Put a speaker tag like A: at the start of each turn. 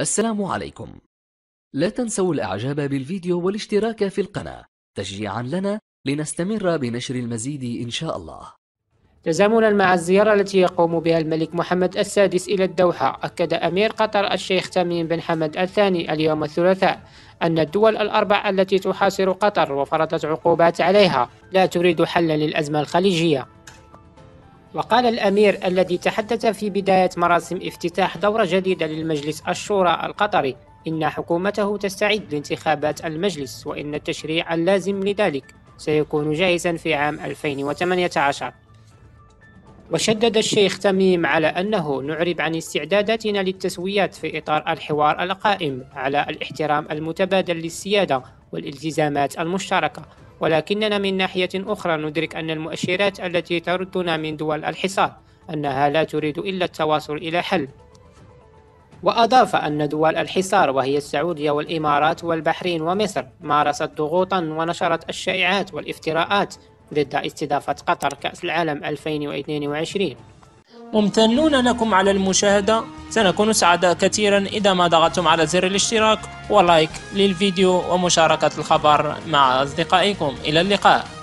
A: السلام عليكم. لا تنسوا الإعجاب بالفيديو والاشتراك في القناة. تشجيعا لنا لنستمر بنشر المزيد إن شاء الله.
B: تزامنا مع الزيارة التي يقوم بها الملك محمد السادس إلى الدوحة أكد أمير قطر الشيخ تميم بن حمد الثاني اليوم الثلاثاء أن الدول الأربع التي تحاصر قطر وفرضت عقوبات عليها لا تريد حلا للأزمة الخليجية. وقال الأمير الذي تحدث في بداية مراسم افتتاح دورة جديدة للمجلس الشورى القطري إن حكومته تستعد لانتخابات المجلس وإن التشريع اللازم لذلك سيكون جاهزا في عام 2018 وشدد الشيخ تميم على أنه نعرب عن استعداداتنا للتسويات في إطار الحوار القائم على الاحترام المتبادل للسيادة والالتزامات المشتركة. ولكننا من ناحية أخرى ندرك أن المؤشرات التي تردنا من دول الحصار أنها لا تريد إلا التواصل إلى حل. وأضاف أن دول الحصار وهي السعودية والإمارات والبحرين ومصر مارست ضغوطا ونشرت الشائعات والافتراءات ضد استضافة قطر كأس العالم 2022
C: ممتنون لكم على المشاهدة. سنكون سعداء كثيرا إذا ما ضغطتم على زر الاشتراك ولايك للفيديو ومشاركة الخبر مع أصدقائكم. إلى اللقاء.